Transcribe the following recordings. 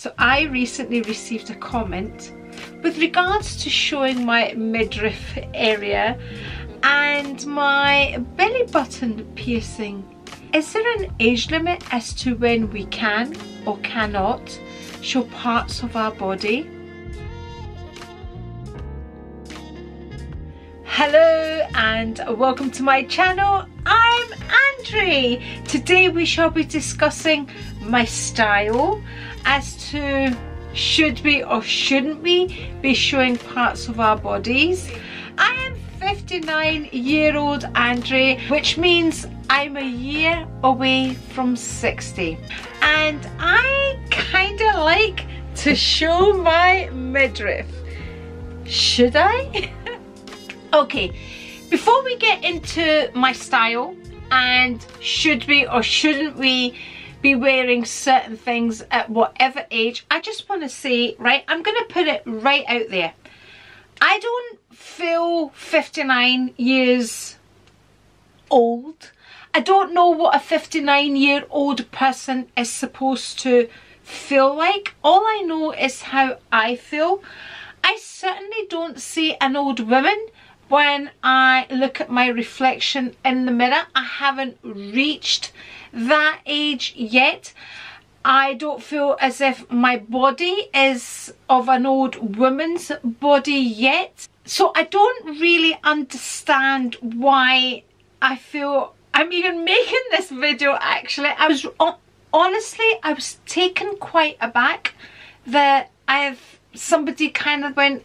So I recently received a comment with regards to showing my midriff area and my belly button piercing. Is there an age limit as to when we can or cannot show parts of our body? Hello and welcome to my channel. I'm Andri. Today we shall be discussing my style as to should we or shouldn't we be showing parts of our bodies. I am 59 year old Andri which means I'm a year away from 60 and I kind of like to show my midriff. Should I? okay, before we get into my style and should we or shouldn't we be wearing certain things at whatever age, I just want to say, right, I'm going to put it right out there. I don't feel 59 years old. I don't know what a 59 year old person is supposed to feel like. All I know is how I feel. I certainly don't see an old woman when I look at my reflection in the mirror. I haven't reached that age yet. I don't feel as if my body is of an old woman's body yet. So I don't really understand why I feel I'm even making this video actually. I was, honestly, I was taken quite aback that I've, somebody kind of went,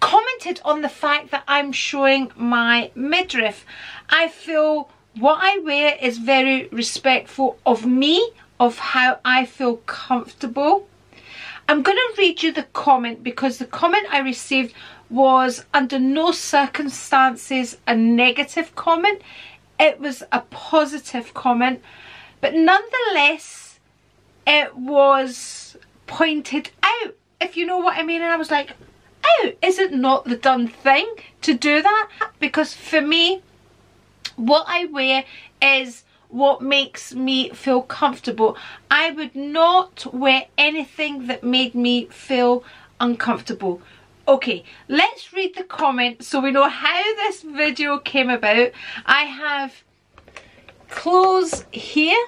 commented on the fact that I'm showing my midriff. I feel what I wear is very respectful of me, of how I feel comfortable. I'm going to read you the comment because the comment I received was under no circumstances a negative comment. It was a positive comment. But nonetheless, it was pointed out, if you know what I mean. And I was like, oh, is it not the done thing to do that? Because for me, what I wear is what makes me feel comfortable. I would not wear anything that made me feel uncomfortable. Okay, let's read the comment so we know how this video came about. I have clothes here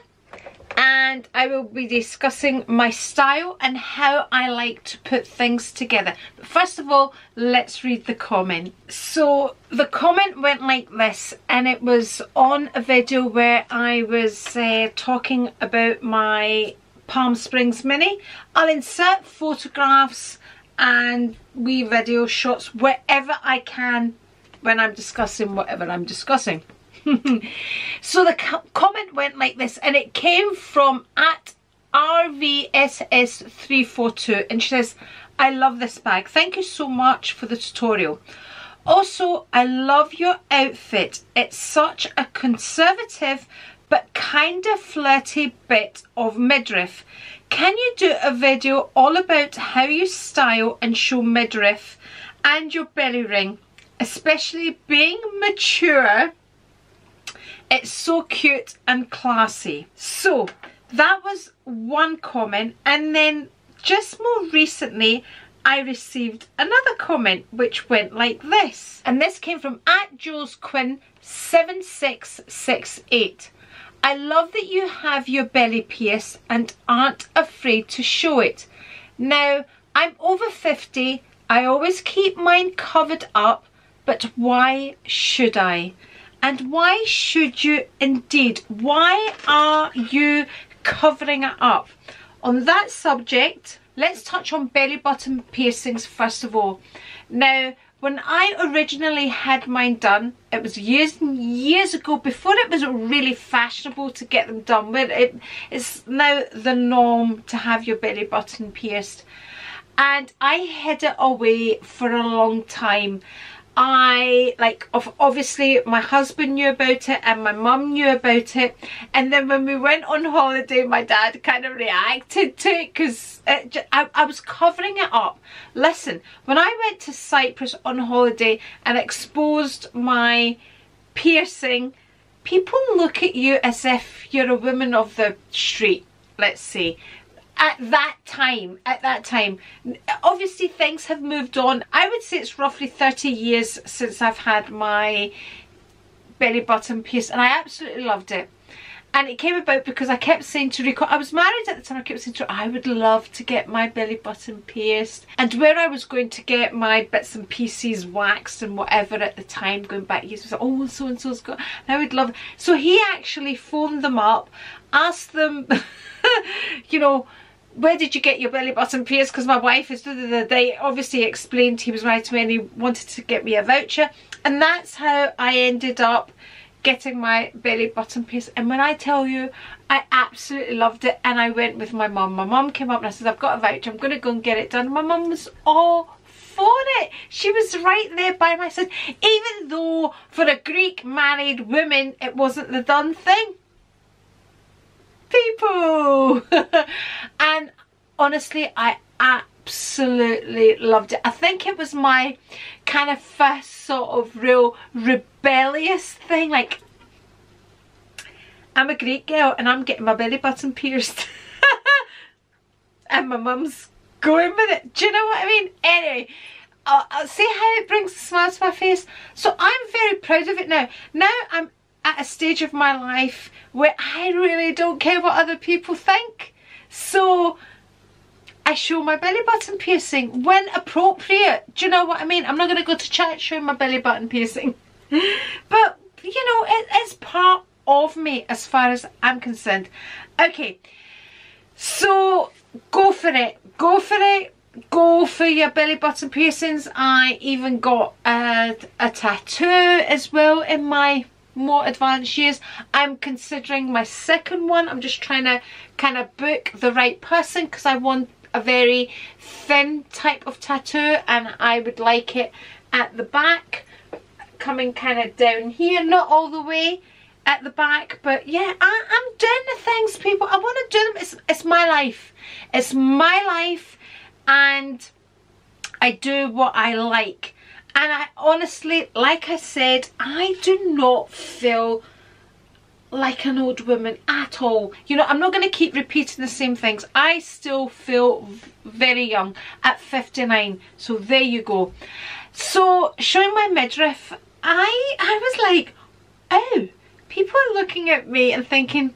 and I will be discussing my style and how I like to put things together. But first of all, let's read the comment. So the comment went like this and it was on a video where I was uh, talking about my Palm Springs Mini. I'll insert photographs and wee video shots wherever I can when I'm discussing whatever I'm discussing. so the went like this and it came from at RVSS342 and she says, I love this bag. Thank you so much for the tutorial. Also, I love your outfit. It's such a conservative but kind of flirty bit of midriff. Can you do a video all about how you style and show midriff and your belly ring, especially being mature it's so cute and classy. So that was one comment and then just more recently I received another comment which went like this. And this came from at Jules Quinn 7668. I love that you have your belly pierced and aren't afraid to show it. Now, I'm over 50. I always keep mine covered up, but why should I? And why should you indeed? Why are you covering it up? On that subject, let's touch on belly button piercings first of all. Now, when I originally had mine done, it was years and years ago, before it was really fashionable to get them done. But it is now the norm to have your belly button pierced. And I hid it away for a long time. I like obviously my husband knew about it and my mum knew about it. And then when we went on holiday my dad kind of reacted to it because I, I was covering it up. Listen when I went to Cyprus on holiday and exposed my piercing people look at you as if you're a woman of the street let's say at that time, at that time, obviously things have moved on. I would say it's roughly 30 years since I've had my belly button pierced and I absolutely loved it. And it came about because I kept saying to Rico, I was married at the time, I kept saying to her, I would love to get my belly button pierced. And where I was going to get my bits and pieces waxed and whatever at the time, going back years, was like, oh, so-and-so's got, and I would love, so he actually phoned them up, asked them, you know, where did you get your belly button pierced? Because my wife is, the they obviously explained he was married to me and he wanted to get me a voucher. And that's how I ended up getting my belly button pierced. And when I tell you, I absolutely loved it. And I went with my mum. My mum came up and I said, I've got a voucher. I'm to go and get it done. My mum was all for it. She was right there by my side. Even though for a Greek married woman, it wasn't the done thing people. and honestly, I absolutely loved it. I think it was my kind of first sort of real rebellious thing. Like, I'm a Greek girl and I'm getting my belly button pierced. and my mum's going with it. Do you know what I mean? Anyway, I'll, I'll see how it brings a smile to my face. So I'm very proud of it now. Now I'm at a stage of my life where I really don't care what other people think. So I show my belly button piercing when appropriate. Do you know what I mean? I'm not going to go to church showing my belly button piercing. but, you know, it, it's part of me as far as I'm concerned. Okay, so go for it. Go for it. Go for your belly button piercings. I even got a, a tattoo as well in my more advanced years. I'm considering my second one. I'm just trying to kind of book the right person because I want a very thin type of tattoo and I would like it at the back coming kind of down here not all the way at the back but yeah I, am doing the things people I want to do them it's, it's my life it's my life and I do what I like and I honestly, like I said, I do not feel like an old woman at all. You know, I'm not going to keep repeating the same things. I still feel very young at 59. So there you go. So showing my midriff, I, I was like, oh, people are looking at me and thinking,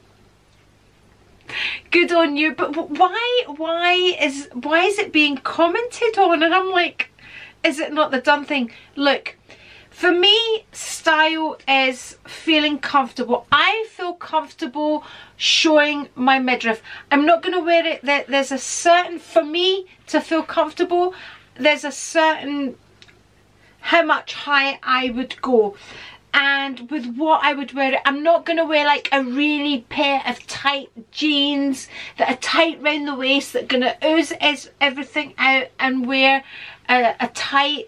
good on you. But why, why is, why is it being commented on? And I'm like, is it not the done thing? Look, for me, style is feeling comfortable. I feel comfortable showing my midriff. I'm not going to wear it. That there's a certain, for me to feel comfortable, there's a certain how much high I would go and with what I would wear it. I'm not going to wear like a really pair of tight jeans that are tight round the waist that are going to ooze everything out and wear a, a tight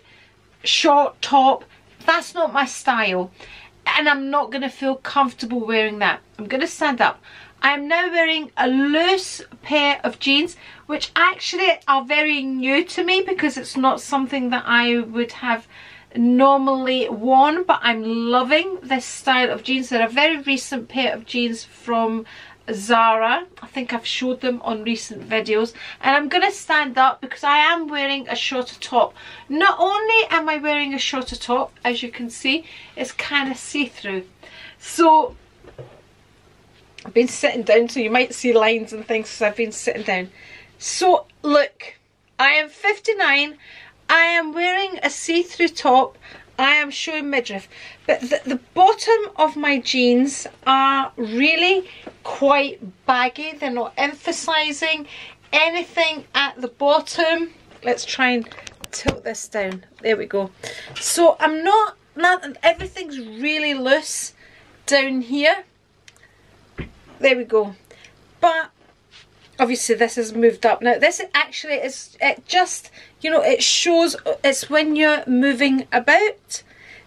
short top. That's not my style and I'm not going to feel comfortable wearing that. I'm going to stand up. I am now wearing a loose pair of jeans which actually are very new to me because it's not something that I would have normally worn but I'm loving this style of jeans. They're a very recent pair of jeans from Zara. I think I've showed them on recent videos. And I'm going to stand up because I am wearing a shorter top. Not only am I wearing a shorter top, as you can see, it's kind of see-through. So, I've been sitting down so you might see lines and things I've been sitting down. So, look, I am 59. I am wearing a see-through top. I am showing midriff. But the, the bottom of my jeans are really quite baggy. They're not emphasising anything at the bottom. Let's try and tilt this down. There we go. So I'm not, not everything's really loose down here. There we go. But obviously this has moved up. Now this actually is, it just, you know, it shows, it's when you're moving about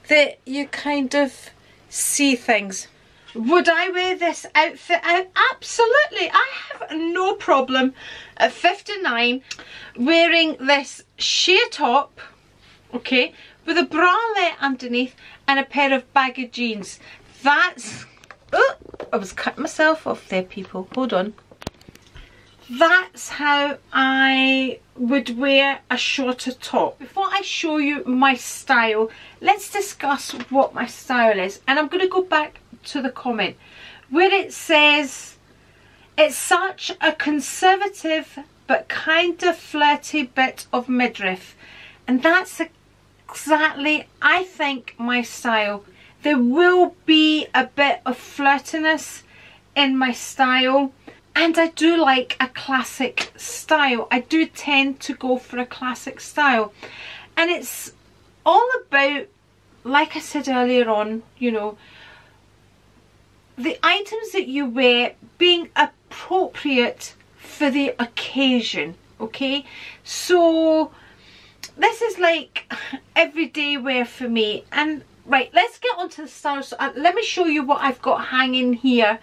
that you kind of see things. Would I wear this outfit out? Absolutely. I have no problem at 59 wearing this sheer top, okay, with a bralette underneath and a pair of baggy jeans. That's... Oh, I was cutting myself off there, people. Hold on. That's how I would wear a shorter top. Before I show you my style, let's discuss what my style is. And I'm going to go back to the comment where it says, it's such a conservative but kind of flirty bit of midriff. And that's exactly, I think, my style. There will be a bit of flirtiness in my style and I do like a classic style. I do tend to go for a classic style. And it's all about, like I said earlier on, you know, the items that you wear being appropriate for the occasion, okay? So this is like everyday wear for me. And right, let's get onto the styles. So, uh, let me show you what I've got hanging here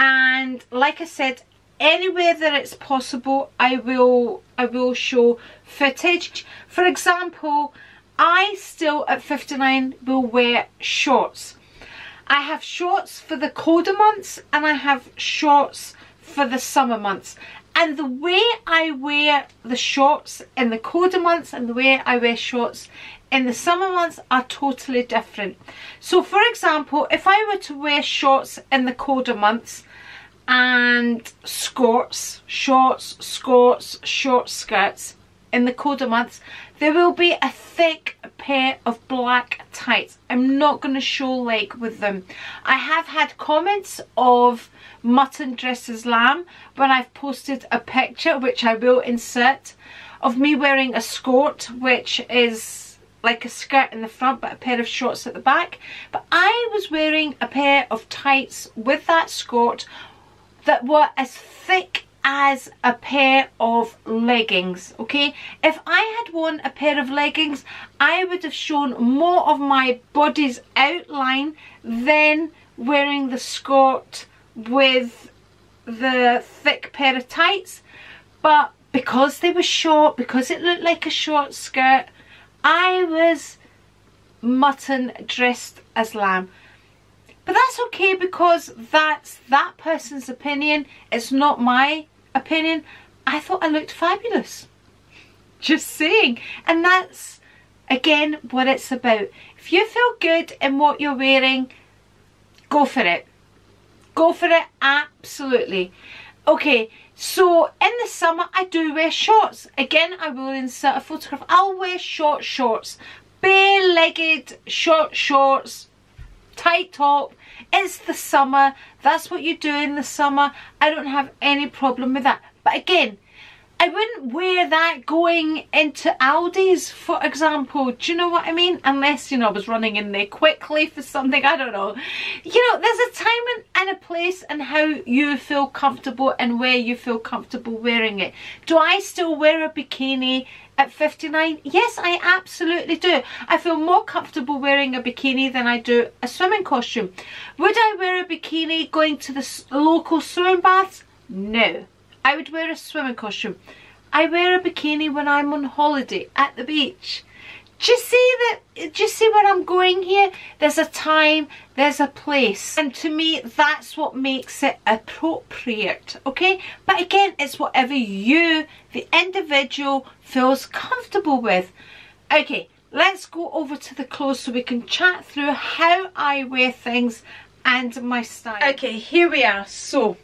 and like I said anywhere that it's possible I will I will show footage. For example I still at 59 will wear shorts. I have shorts for the colder months and I have shorts for the summer months. And the way I wear the shorts in the colder months and the way I wear shorts in the summer months are totally different. So for example, if I were to wear shorts in the colder months, and skirts, shorts, skirts, short skirts in the colder months, there will be a thick pair of black tights. I'm not going to show leg with them. I have had comments of mutton dressed as lamb when I've posted a picture, which I will insert, of me wearing a skirt, which is like a skirt in the front but a pair of shorts at the back. But I was wearing a pair of tights with that skirt that were as thick as a pair of leggings okay? If I had worn a pair of leggings I would have shown more of my body's outline than wearing the skirt with the thick pair of tights. But because they were short because it looked like a short skirt I was mutton dressed as lamb but that's okay because that's that person's opinion. It's not my opinion. I thought I looked fabulous. Just saying. And that's, again, what it's about. If you feel good in what you're wearing, go for it. Go for it, absolutely. Okay, so in the summer, I do wear shorts. Again, I will insert a photograph. I'll wear short shorts. Bare-legged short shorts tight top. It's the summer. That's what you do in the summer. I don't have any problem with that. But again, I wouldn't wear that going into Aldi's, for example. Do you know what I mean? Unless, you know, I was running in there quickly for something. I don't know. You know, there's a time and a place and how you feel comfortable and where you feel comfortable wearing it. Do I still wear a bikini at 59? Yes, I absolutely do. I feel more comfortable wearing a bikini than I do a swimming costume. Would I wear a bikini going to the local swimming baths? No. I would wear a swimming costume. I wear a bikini when I'm on holiday at the beach. Do you see that? Do you see where I'm going here? There's a time, there's a place. And to me, that's what makes it appropriate, okay? But again, it's whatever you, the individual, feels comfortable with. Okay, let's go over to the clothes so we can chat through how I wear things and my style. Okay, here we are. So,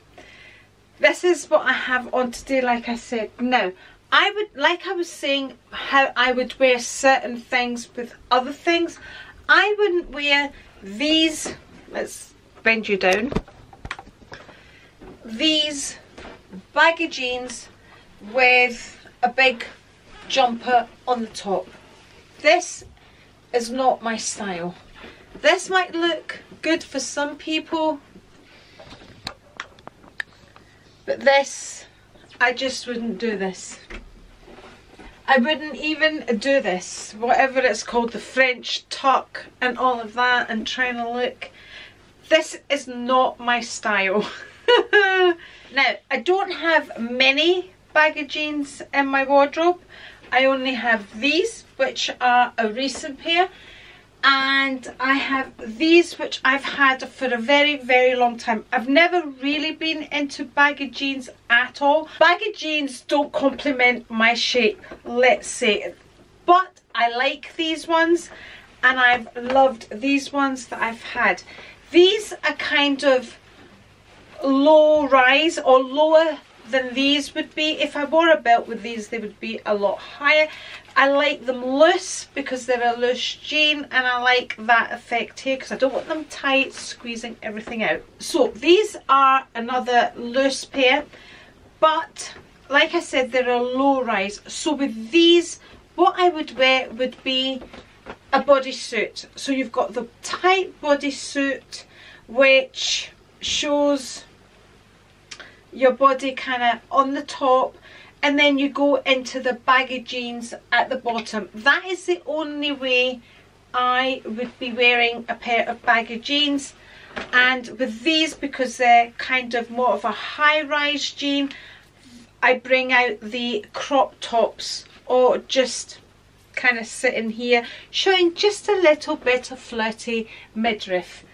this is what I have on today, like I said. Now, I would, like I was saying, how I would wear certain things with other things. I wouldn't wear these, let's bend you down, these baggy jeans with a big jumper on the top. This is not my style. This might look good for some people, but this I just wouldn't do this. I wouldn't even do this, whatever it's called, the French tuck and all of that and trying to look. This is not my style. now, I don't have many baggy jeans in my wardrobe. I only have these, which are a recent pair. And I have these which I've had for a very very long time. I've never really been into baggy jeans at all. Baggy jeans don't complement my shape let's say. But I like these ones and I've loved these ones that I've had. These are kind of low rise or lower than these would be. If I wore a belt with these, they would be a lot higher. I like them loose because they're a loose jean and I like that effect here because I don't want them tight, squeezing everything out. So these are another loose pair, but like I said, they're a low rise. So with these, what I would wear would be a bodysuit. So you've got the tight bodysuit, which shows your body kind of on the top and then you go into the baggy jeans at the bottom. That is the only way I would be wearing a pair of baggy jeans and with these because they're kind of more of a high-rise jean I bring out the crop tops or just kind of sitting here showing just a little bit of flirty midriff.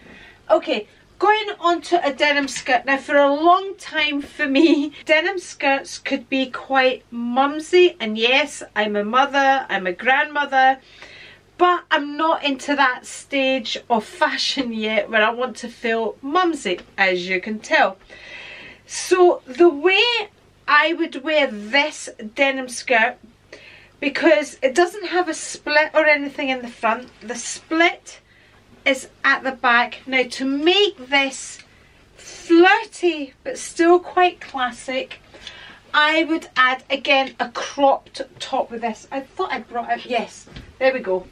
Okay, Going on to a denim skirt. Now for a long time for me, denim skirts could be quite mumsy. And yes, I'm a mother, I'm a grandmother. But I'm not into that stage of fashion yet where I want to feel mumsy, as you can tell. So the way I would wear this denim skirt because it doesn't have a split or anything in the front. The split is at the back. Now to make this flirty but still quite classic, I would add again a cropped top with this. I thought I brought it, yes, there we go.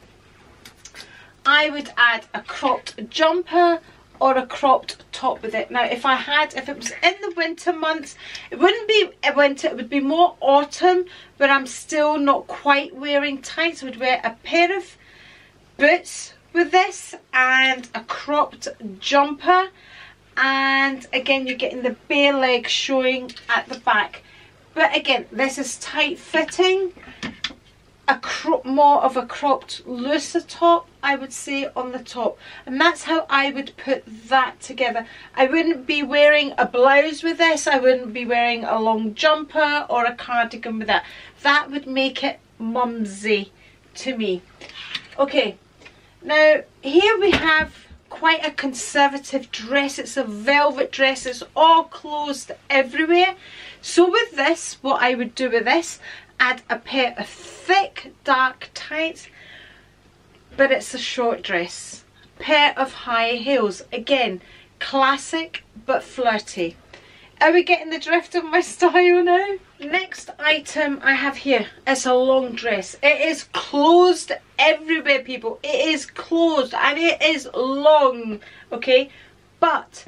I would add a cropped jumper or a cropped top with it. Now if I had, if it was in the winter months, it wouldn't be winter, it would be more autumn, but I'm still not quite wearing tights. I would wear a pair of boots with this and a cropped jumper. And again you're getting the bare leg showing at the back. But again this is tight fitting. A crop more of a cropped looser top I would say on the top. And that's how I would put that together. I wouldn't be wearing a blouse with this. I wouldn't be wearing a long jumper or a cardigan with that. That would make it mumsy to me. Okay now here we have quite a conservative dress. It's a velvet dress. It's all closed everywhere. So with this, what I would do with this, add a pair of thick dark tights. But it's a short dress. Pair of high heels. Again, classic but flirty. Are we getting the drift of my style now? Next item I have here is a long dress. It is closed everywhere people. It is closed and it is long, okay? But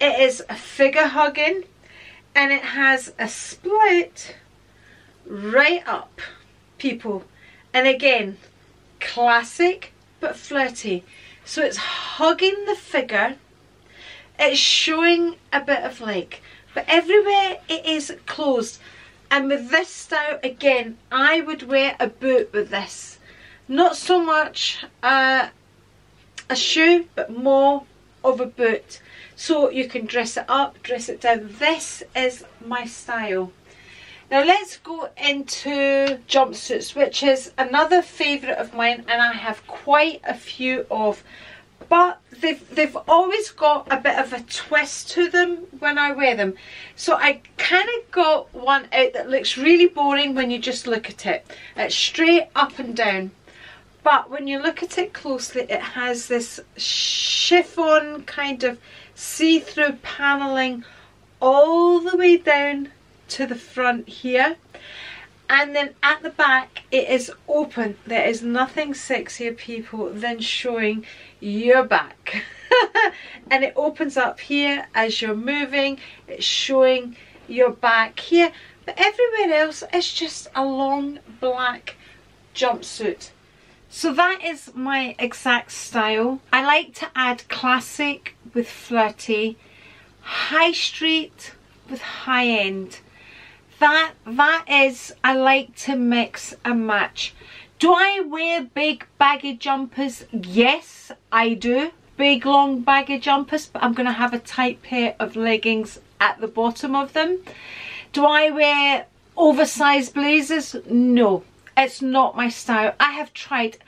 it is a figure hugging and it has a split right up people. And again, classic but flirty. So it's hugging the figure. It's showing a bit of like but everywhere it is closed and with this style again I would wear a boot with this. Not so much uh, a shoe but more of a boot. So you can dress it up dress it down. This is my style. Now let's go into jumpsuits which is another favourite of mine and I have quite a few of but they've, they've always got a bit of a twist to them when I wear them. So I kind of got one out that looks really boring when you just look at it. It's straight up and down. But when you look at it closely, it has this chiffon kind of see-through paneling all the way down to the front here and then at the back it is open. There is nothing sexier people than showing your back. And it opens up here as you're moving. It's showing your back here. But everywhere else it's just a long black jumpsuit. So that is my exact style. I like to add classic with flirty high street with high end that that is I like to mix and match Do I wear big baggy jumpers? Yes, I do. Big long baggy jumpers, but I'm to have a tight pair of leggings at the bottom of them. Do I wear oversized blazers? No, it's not my style. I have tried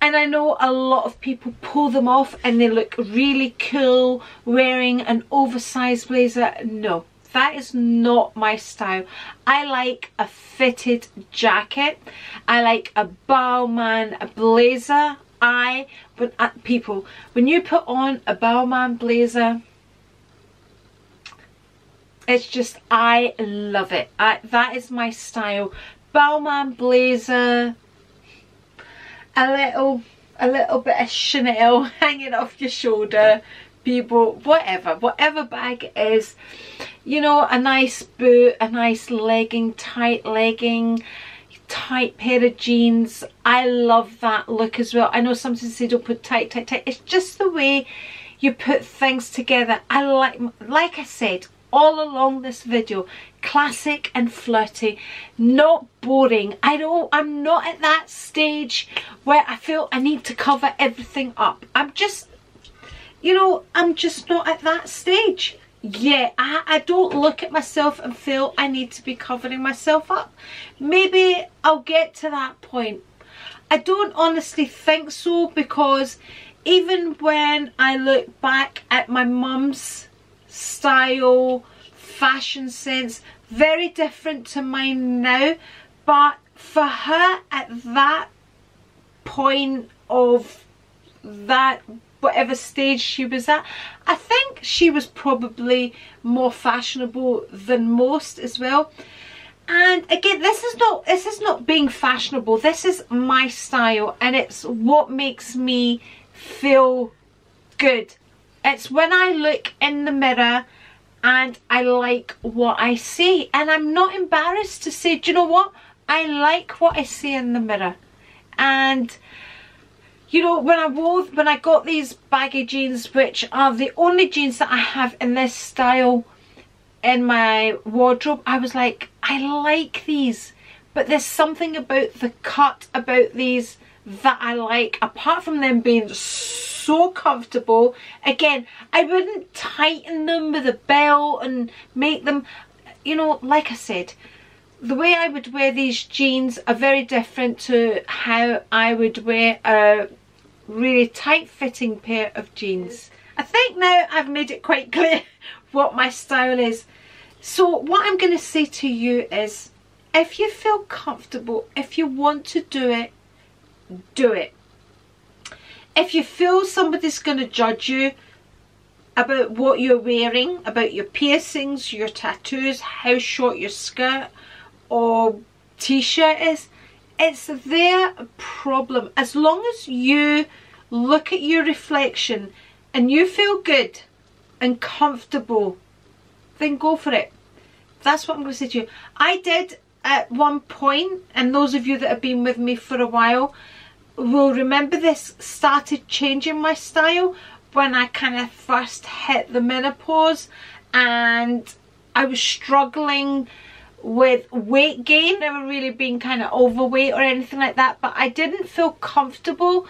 and I know a lot of people pull them off and they look really cool wearing an oversized blazer. No, that is not my style. I like a fitted jacket. I like a Balmain blazer. I, when uh, people, when you put on a Balmain blazer, it's just, I love it. I, that is my style. Balmain blazer, a little, a little bit of Chanel hanging off your shoulder, people, whatever, whatever bag it is, you know, a nice boot, a nice legging, tight legging, tight pair of jeans. I love that look as well. I know sometimes they don't put tight, tight, tight. It's just the way you put things together. I like, like I said, all along this video, classic and flirty, not boring. I don't, I'm not at that stage where I feel I need to cover everything up. I'm just you know, I'm just not at that stage. Yeah, I, I don't look at myself and feel I need to be covering myself up. Maybe I'll get to that point. I don't honestly think so because even when I look back at my mum's style, fashion sense, very different to mine now. But for her at that point of that whatever stage she was at. I think she was probably more fashionable than most as well. And again, this is not this is not being fashionable. This is my style and it's what makes me feel good. It's when I look in the mirror and I like what I see. And I'm not embarrassed to say, do you know what? I like what I see in the mirror. And you know when I wore when I got these baggy jeans which are the only jeans that I have in this style in my wardrobe I was like I like these. But there's something about the cut about these that I like apart from them being so comfortable. Again I wouldn't tighten them with a belt and make them you know like I said the way I would wear these jeans are very different to how I would wear a really tight fitting pair of jeans. I think now I've made it quite clear what my style is. So what I'm going to say to you is if you feel comfortable, if you want to do it, do it. If you feel somebody's going to judge you about what you're wearing, about your piercings, your tattoos, how short your skirt or t-shirt is, it's their problem. As long as you look at your reflection and you feel good and comfortable, then go for it. That's what I'm going to say to you. I did at one point, and those of you that have been with me for a while will remember this, started changing my style when I kind of first hit the menopause and I was struggling with weight gain. Never really been kind of overweight or anything like that, but I didn't feel comfortable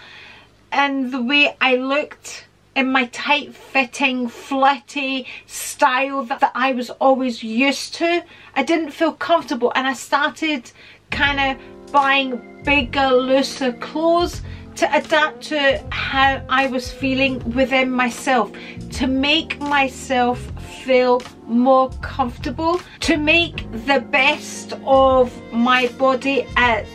in the way I looked in my tight fitting flirty style that, that I was always used to. I didn't feel comfortable and I started kind of buying bigger looser clothes to adapt to how I was feeling within myself to make myself feel more comfortable to make the best of my body at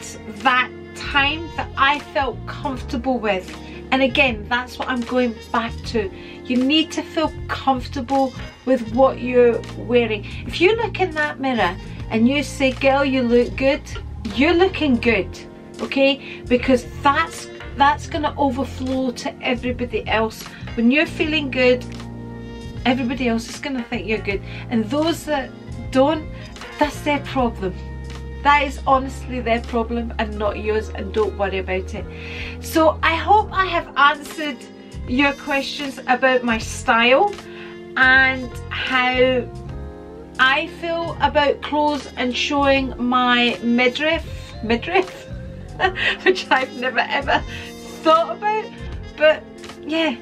that time that I felt comfortable with. And again that's what I'm going back to. You need to feel comfortable with what you're wearing. If you look in that mirror and you say girl you look good you're looking good okay? Because that's that's gonna overflow to everybody else when you're feeling good everybody else is gonna think you're good and those that don't that's their problem that is honestly their problem and not yours and don't worry about it. So I hope I have answered your questions about my style and how I feel about clothes and showing my midriff, midriff? which I've never ever thought about. But yeah,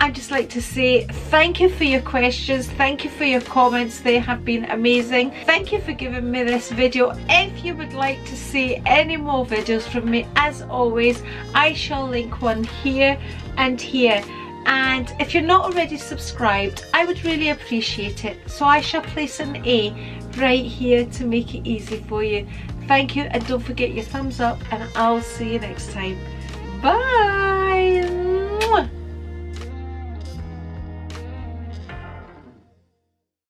I'd just like to say thank you for your questions, thank you for your comments, they have been amazing. Thank you for giving me this video. If you would like to see any more videos from me, as always, I shall link one here and here. And if you're not already subscribed, I would really appreciate it. So I shall place an A right here to make it easy for you. Thank you and don't forget your thumbs up and I'll see you next time. Bye.